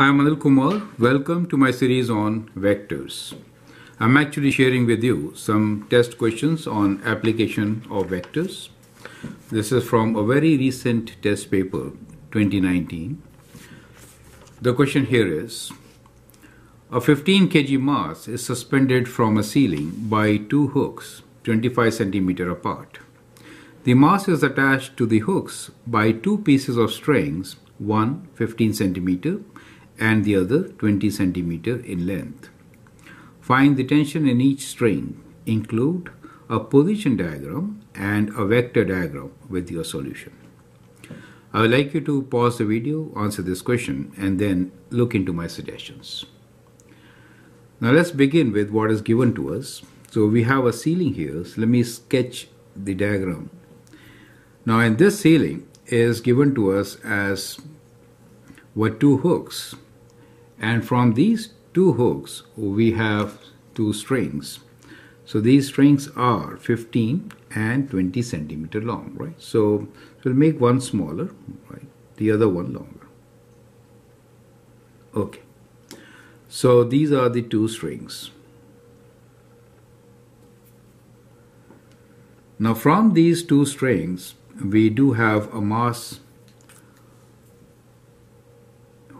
I am Anil Kumar. Welcome to my series on vectors. I'm actually sharing with you some test questions on application of vectors. This is from a very recent test paper, 2019. The question here is, a 15 kg mass is suspended from a ceiling by two hooks 25 centimeter apart. The mass is attached to the hooks by two pieces of strings, one 15 centimeter and the other 20 centimeter in length. Find the tension in each string. Include a position diagram and a vector diagram with your solution. I would like you to pause the video, answer this question, and then look into my suggestions. Now let's begin with what is given to us. So we have a ceiling here. So let me sketch the diagram. Now in this ceiling is given to us as what two hooks and from these two hooks we have two strings. So these strings are 15 and 20 centimeter long right? So we'll make one smaller right? The other one longer. Okay. So these are the two strings. Now from these two strings we do have a mass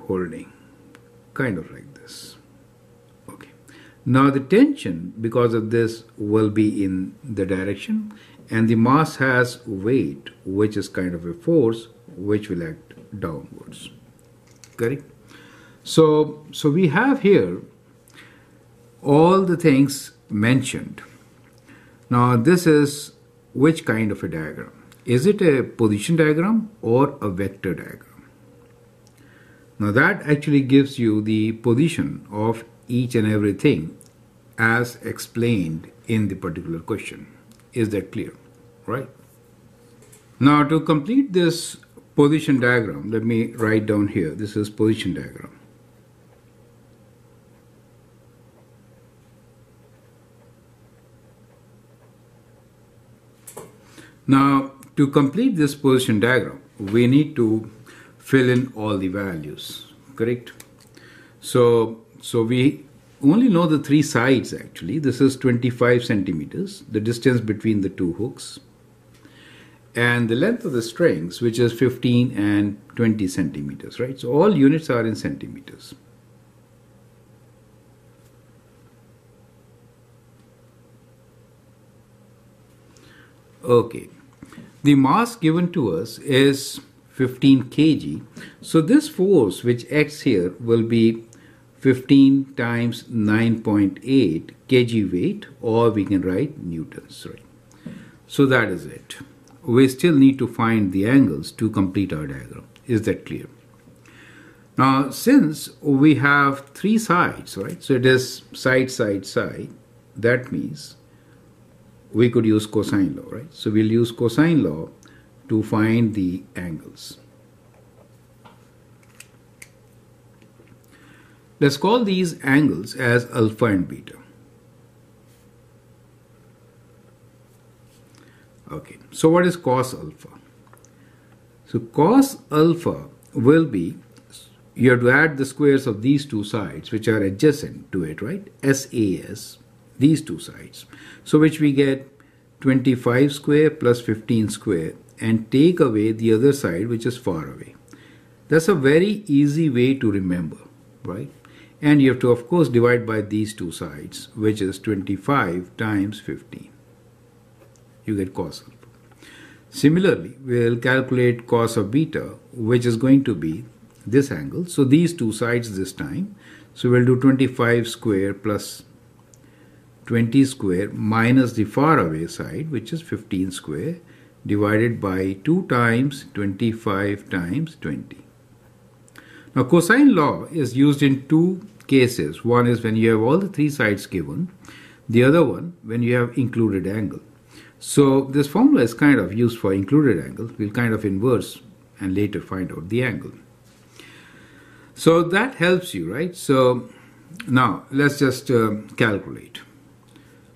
holding kind of like this. Okay. Now the tension because of this will be in the direction and the mass has weight which is kind of a force which will act downwards. Correct? So, so we have here all the things mentioned. Now this is which kind of a diagram? Is it a position diagram or a vector diagram? Now that actually gives you the position of each and everything as explained in the particular question. Is that clear? Right? Now to complete this position diagram, let me write down here. This is position diagram. Now to complete this position diagram, we need to fill in all the values correct? So so we only know the three sides actually. This is 25 centimeters the distance between the two hooks and the length of the strings which is 15 and 20 centimeters right? So all units are in centimeters. Okay. The mass given to us is 15 kg. So this force which acts here will be 15 times 9.8 kg weight or we can write newtons. Right? So that is it. We still need to find the angles to complete our diagram. Is that clear? Now since we have three sides, right? So it is side, side, side. That means we could use cosine law, right? So we'll use cosine law to find the angles. Let's call these angles as alpha and beta. Okay, so what is cos alpha? So cos alpha will be, you have to add the squares of these two sides which are adjacent to it, right? SAS, these two sides. So which we get 25 square plus 15 square and take away the other side which is far away. That's a very easy way to remember, right? And you have to of course divide by these two sides which is 25 times 15. You get cos alpha. Similarly, we'll calculate cos of beta which is going to be this angle. So these two sides this time. So we'll do 25 square plus 20 square minus the far away side which is 15 square divided by 2 times 25 times 20. Now cosine law is used in two cases. One is when you have all the three sides given, the other one when you have included angle. So this formula is kind of used for included angle. We'll kind of inverse and later find out the angle. So that helps you, right? So now let's just uh, calculate.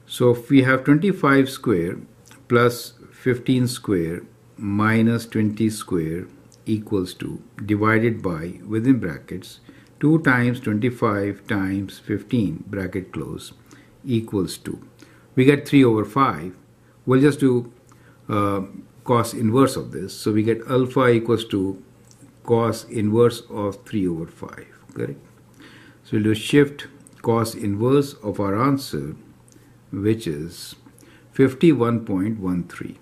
So if we have 25 square plus 15 square minus 20 square equals to divided by within brackets 2 times 25 times 15 bracket close equals 2. We get 3 over 5. We'll just do uh, cos inverse of this. So we get alpha equals to cos inverse of 3 over 5. Correct? So we'll do shift cos inverse of our answer, which is 51.13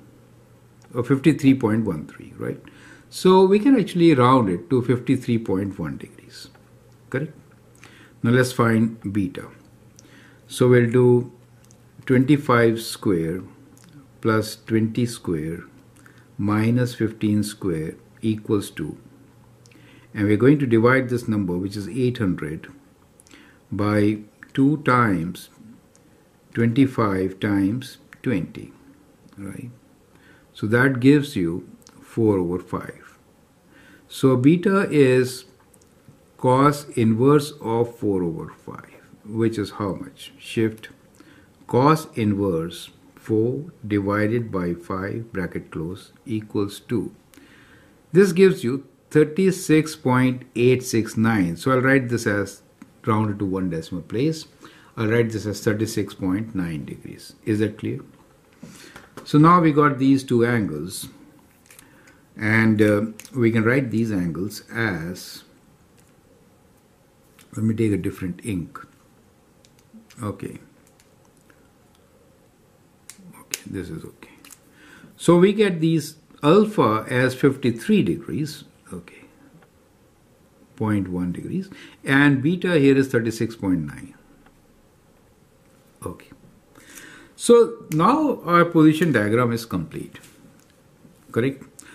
Uh, or 53.13, right? So we can actually round it to 53.1 degrees, correct? Now let's find beta. So we'll do 25 square plus 20 square minus 15 square equals 2. And we're going to divide this number, which is 800, by 2 times 25 times 20, right? So that gives you 4 over 5. So beta is cos inverse of 4 over 5, which is how much? Shift cos inverse 4 divided by 5 bracket close equals 2. This gives you 36.869. So I'll write this as rounded to one decimal place. I'll write this as 36.9 degrees. Is that clear? So now we got these two angles and uh, we can write these angles as let me take a different ink. Okay. Okay this is okay. So we get these alpha as 53 degrees okay 0.1 degrees and beta here is 36.9 okay so now our position diagram is complete correct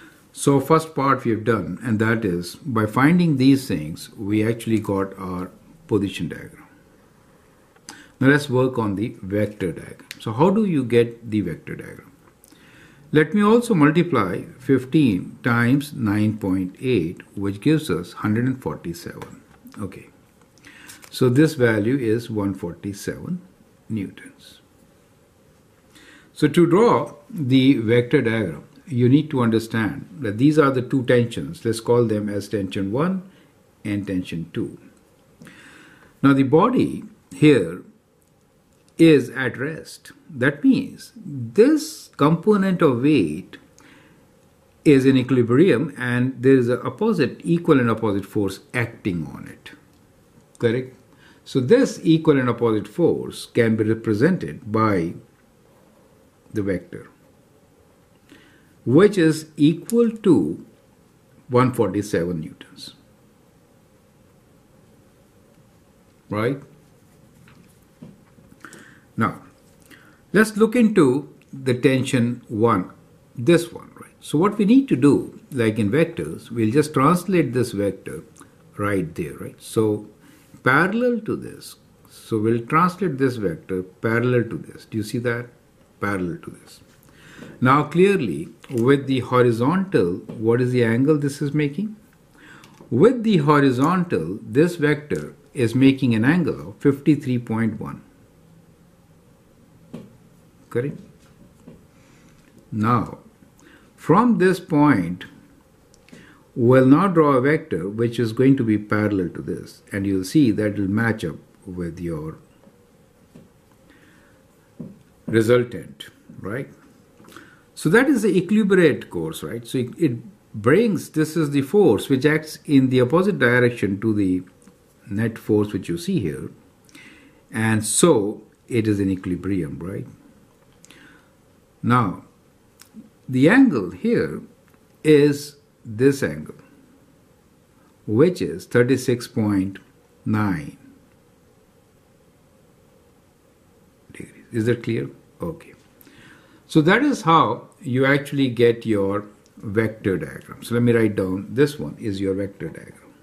so first part we have done and that is by finding these things we actually got our position diagram now let's work on the vector diagram so how do you get the vector diagram let me also multiply 15 times 9.8 which gives us 147. Okay. So this value is 147 newtons. So to draw the vector diagram, you need to understand that these are the two tensions. Let's call them as tension 1 and tension 2. Now the body here is at rest. That means this component of weight is in equilibrium and there is an opposite, equal and opposite force acting on it. Correct? So this equal and opposite force can be represented by the vector, which is equal to 147 newtons. Right? Now, let's look into the tension 1, this one, right? So what we need to do, like in vectors, we'll just translate this vector right there, right? So parallel to this, so we'll translate this vector parallel to this. Do you see that? Parallel to this. Now clearly, with the horizontal, what is the angle this is making? With the horizontal, this vector is making an angle of 53.1 correct? Now, from this point, we'll now draw a vector which is going to be parallel to this, and you'll see that it will match up with your resultant, right? So that is the equilibrant force, right? So it, it brings, this is the force which acts in the opposite direction to the net force which you see here. And so it is in equilibrium, right? Now, the angle here is this angle, which is 36.9 degrees. Is that clear? Okay. So that is how you actually get your vector diagram. So let me write down this one is your vector diagram.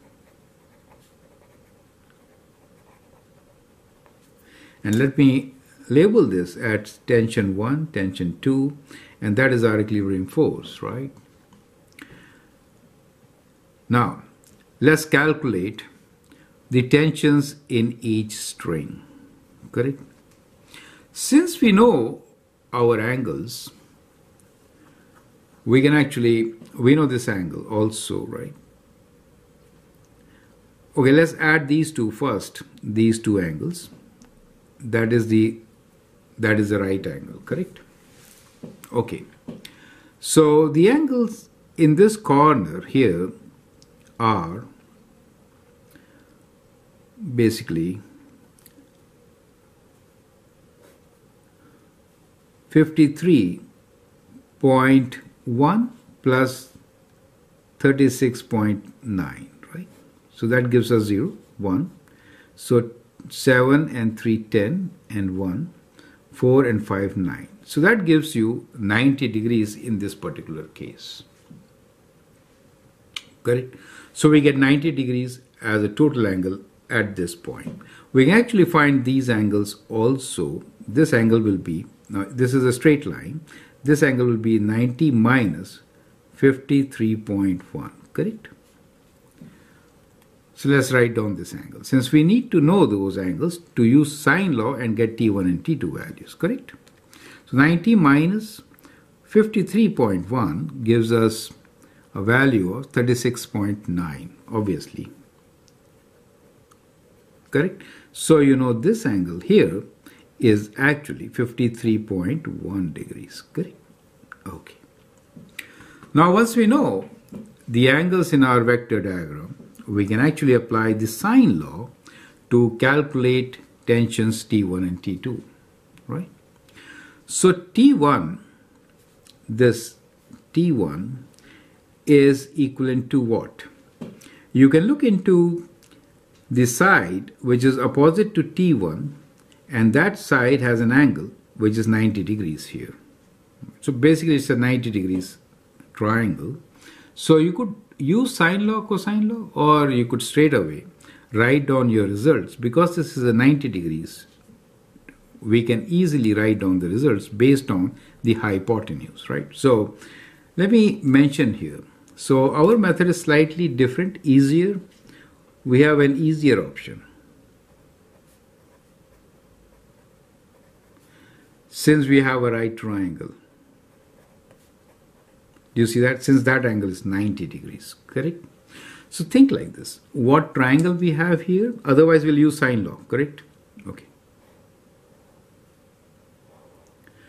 And let me label this at tension 1, tension 2, and that is our equilibrium force, right? Now, let's calculate the tensions in each string, correct? Since we know our angles, we can actually, we know this angle also, right? Okay, let's add these two first. These two angles. That is the that is the right angle, correct? Okay. So the angles in this corner here are basically 53.1 plus 36.9 right? So that gives us 0 1 so 7 and 3 10 and 1 4 and 5 9 so that gives you 90 degrees in this particular case. Correct so we get 90 degrees as a total angle at this point. We can actually find these angles also. This angle will be now this is a straight line. This angle will be 90 minus 53.1 correct? So let's write down this angle. Since we need to know those angles to use sine law and get t1 and t2 values correct? So 90 minus 53.1 gives us a value of 36.9 obviously. Correct? So you know this angle here is actually 53.1 degrees. Correct. Okay. Now once we know the angles in our vector diagram we can actually apply the sine law to calculate tensions T1 and T2 right? So T1 this T1 is equivalent to what? You can look into the side which is opposite to T1 and that side has an angle which is 90 degrees here. So basically it's a 90 degrees triangle. So you could use sine law, cosine law or you could straight away write down your results. Because this is a 90 degrees we can easily write down the results based on the hypotenuse right? So let me mention here. So our method is slightly different easier. We have an easier option since we have a right triangle. Do you see that? Since that angle is 90 degrees, correct? So think like this. What triangle we have here? Otherwise we'll use sine law, correct? Okay.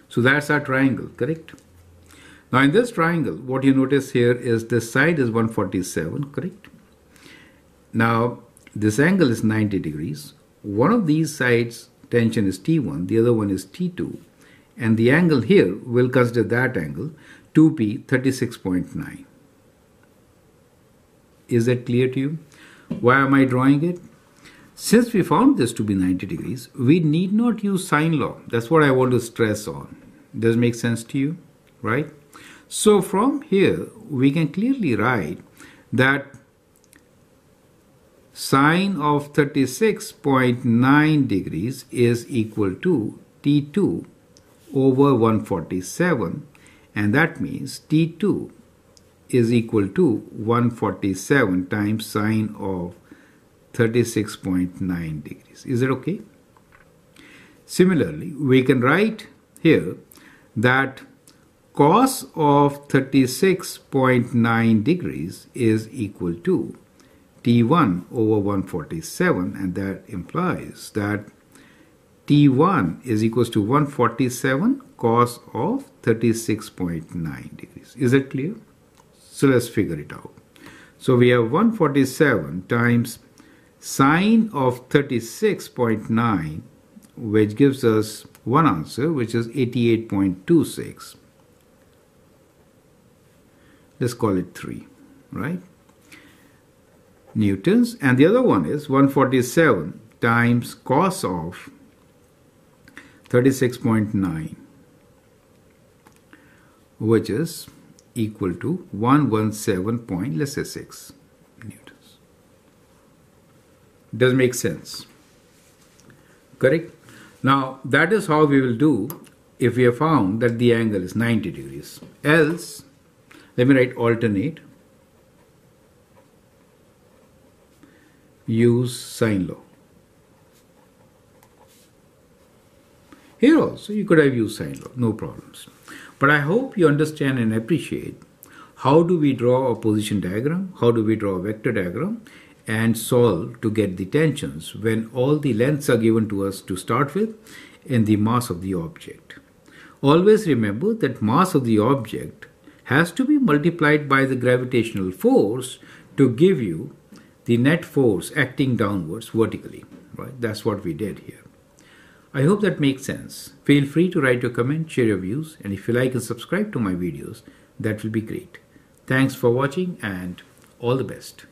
So that's our triangle, correct? Now in this triangle, what you notice here is this side is 147, correct? Now this angle is 90 degrees. One of these sides tension is T1, the other one is T2 and the angle here we'll consider that angle 2p 36.9 is that clear to you? Why am i drawing it? Since we found this to be 90 degrees we need not use sine law. That's what i want to stress on. Does make sense to you? Right? So from here we can clearly write that sine of 36.9 degrees is equal to t2 over 147 and that means T2 is equal to 147 times sine of 36.9 degrees. Is it okay? Similarly, we can write here that cos of 36.9 degrees is equal to T1 over 147 and that implies that T1 is equals to 147 cos of 36.9 degrees. Is that clear? So let's figure it out. So we have 147 times sine of 36.9 which gives us one answer which is 88.26. Let's call it 3, right? Newtons and the other one is 147 times cos of 36.9 which is equal to 117 point let's say 6 newtons. Does make sense? Correct? Now that is how we will do if we have found that the angle is 90 degrees. Else let me write alternate. Use sine law Here also you could have used sine law, no problems. But I hope you understand and appreciate how do we draw a position diagram, how do we draw a vector diagram, and solve to get the tensions when all the lengths are given to us to start with and the mass of the object. Always remember that mass of the object has to be multiplied by the gravitational force to give you the net force acting downwards vertically. Right? That's what we did here. I hope that makes sense. Feel free to write your comment, share your views, and if you like and subscribe to my videos, that will be great. Thanks for watching and all the best.